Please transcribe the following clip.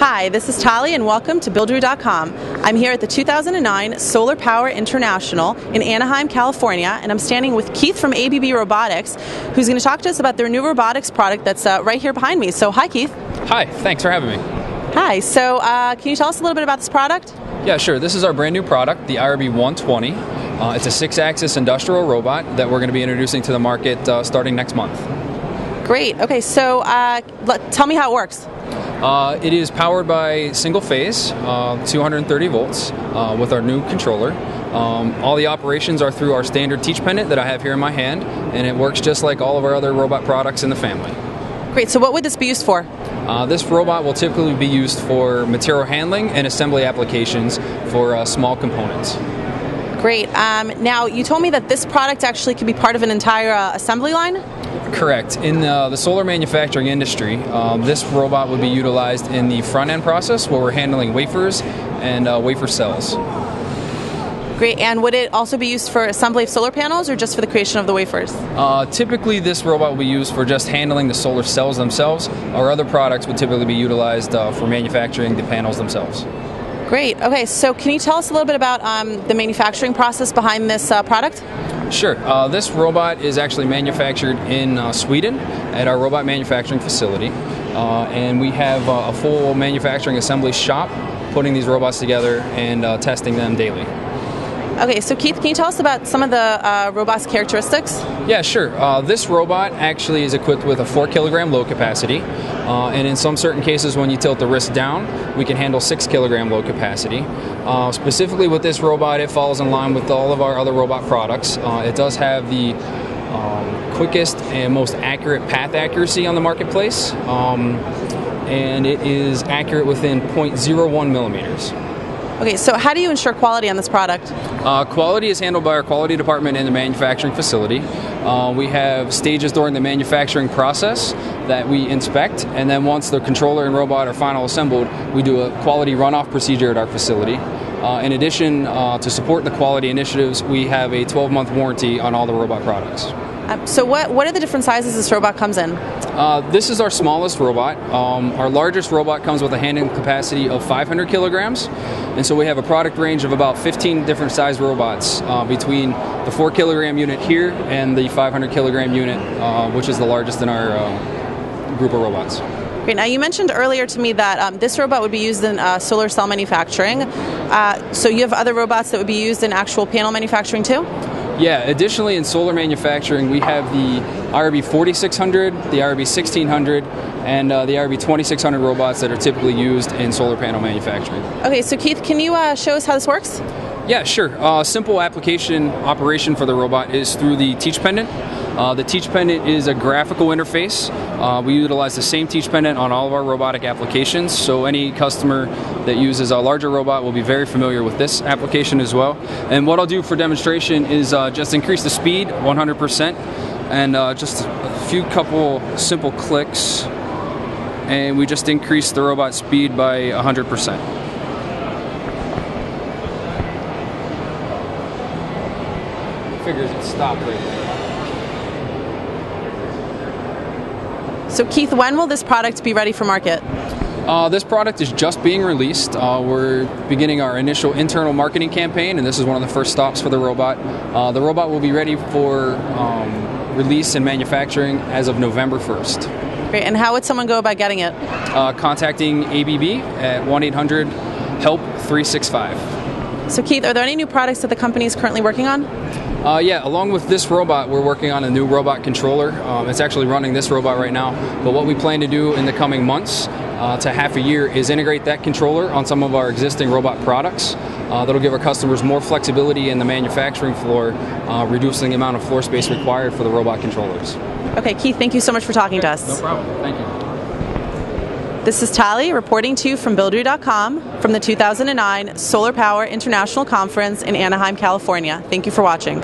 Hi, this is Tali, and welcome to Buildaroo.com. I'm here at the 2009 Solar Power International in Anaheim, California, and I'm standing with Keith from ABB Robotics, who's going to talk to us about their new robotics product that's uh, right here behind me. So, hi, Keith. Hi, thanks for having me. Hi, so uh, can you tell us a little bit about this product? Yeah, sure. This is our brand new product, the IRB 120. Uh, it's a six axis industrial robot that we're going to be introducing to the market uh, starting next month. Great. Okay, so uh, let, tell me how it works. Uh, it is powered by single phase, uh, 230 volts, uh, with our new controller. Um, all the operations are through our standard teach pendant that I have here in my hand, and it works just like all of our other robot products in the family. Great. So, what would this be used for? Uh, this robot will typically be used for material handling and assembly applications for uh, small components. Great. Um, now, you told me that this product actually could be part of an entire uh, assembly line? Correct. In the, the solar manufacturing industry, um, this robot would be utilized in the front end process where we're handling wafers and uh, wafer cells. Great. And would it also be used for assembly of solar panels or just for the creation of the wafers? Uh, typically, this robot will be used for just handling the solar cells themselves. Our other products would typically be utilized uh, for manufacturing the panels themselves. Great. Okay, so can you tell us a little bit about um, the manufacturing process behind this uh, product? Sure. Uh, this robot is actually manufactured in uh, Sweden at our robot manufacturing facility. Uh, and we have uh, a full manufacturing assembly shop putting these robots together and uh, testing them daily. Okay, so Keith, can you tell us about some of the uh, robot's characteristics? Yeah, sure. Uh, this robot actually is equipped with a 4 kilogram load capacity, uh, and in some certain cases, when you tilt the wrist down, we can handle 6 kilogram load capacity. Uh, specifically with this robot, it falls in line with all of our other robot products. Uh, it does have the um, quickest and most accurate path accuracy on the marketplace, um, and it is accurate within 0.01 millimeters. Okay, so how do you ensure quality on this product? Uh, quality is handled by our quality department in the manufacturing facility. Uh, we have stages during the manufacturing process that we inspect, and then once the controller and robot are final assembled, we do a quality runoff procedure at our facility. Uh, in addition, uh, to support the quality initiatives, we have a 12 month warranty on all the robot products. Um, so, what, what are the different sizes this robot comes in? Uh, this is our smallest robot. Um, our largest robot comes with a handling capacity of 500 kilograms, and so we have a product range of about 15 different size robots uh, between the 4 kilogram unit here and the 500 kilogram unit, uh, which is the largest in our uh, group of robots. Great. Now, you mentioned earlier to me that um, this robot would be used in uh, solar cell manufacturing. Uh, so, you have other robots that would be used in actual panel manufacturing too? Yeah, additionally, in solar manufacturing, we have the IRB 4600, the IRB 1600, and uh, the IRB 2600 robots that are typically used in solar panel manufacturing. Okay, so Keith, can you uh, show us how this works? Yeah, sure. Uh, simple application operation for the robot is through the teach pendant. Uh, the teach pendant is a graphical interface. Uh, we utilize the same teach pendant on all of our robotic applications, so any customer that uses a larger robot will be very familiar with this application as well. And what I'll do for demonstration is uh, just increase the speed 100% and uh, just a few couple simple clicks, and we just increase the robot speed by 100%. Figures it stopped right there. So, Keith, when will this product be ready for market? Uh, this product is just being released. Uh, we're beginning our initial internal marketing campaign, and this is one of the first stops for the robot. Uh, the robot will be ready for um, release and manufacturing as of November 1st. Great. And how would someone go about getting it? Uh, contacting ABB at 1 800 HELP 365. So, Keith, are there any new products that the company is currently working on? Uh, yeah, along with this robot, we're working on a new robot controller. Um, it's actually running this robot right now. But what we plan to do in the coming months uh, to half a year is integrate that controller on some of our existing robot products. Uh, that'll give our customers more flexibility in the manufacturing floor, uh, reducing the amount of floor space required for the robot controllers. Okay, Keith, thank you so much for talking to us. No problem. Thank you. This is Tali reporting to you from Buildaroo.com from the 2009 Solar Power International Conference in Anaheim, California. Thank you for watching.